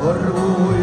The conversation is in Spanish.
Orgullo.